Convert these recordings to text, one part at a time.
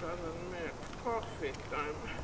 than mere coffee time.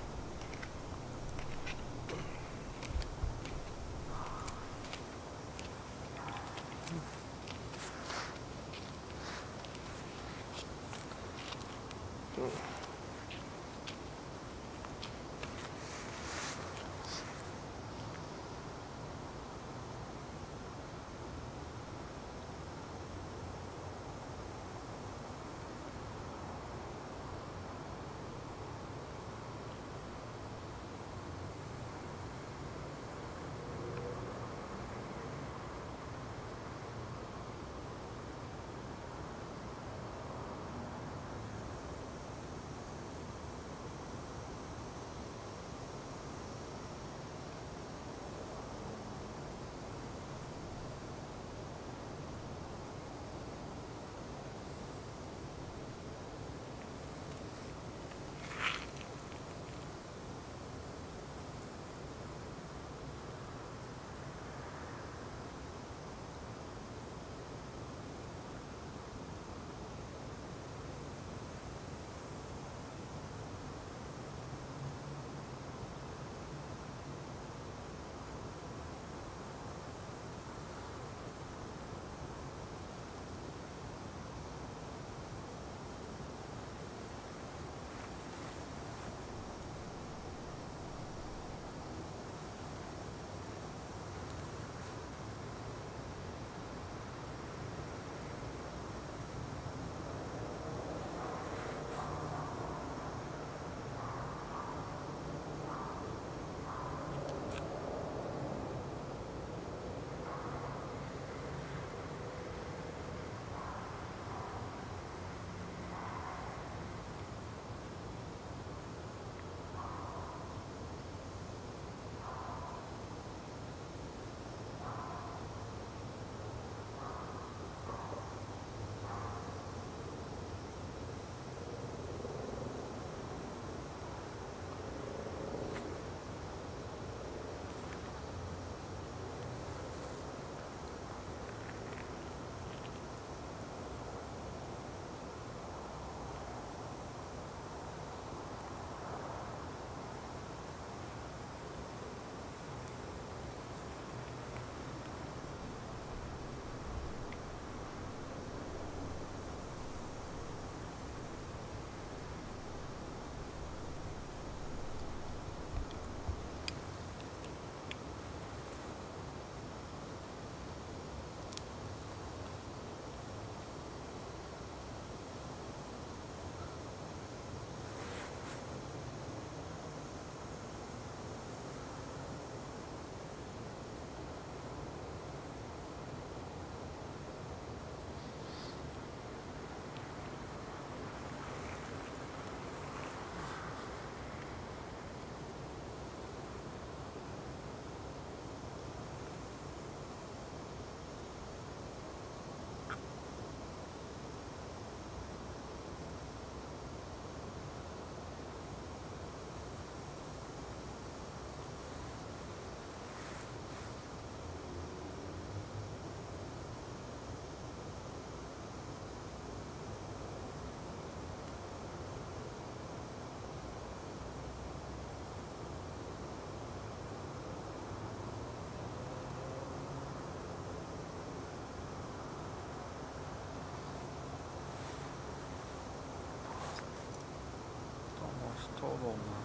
Total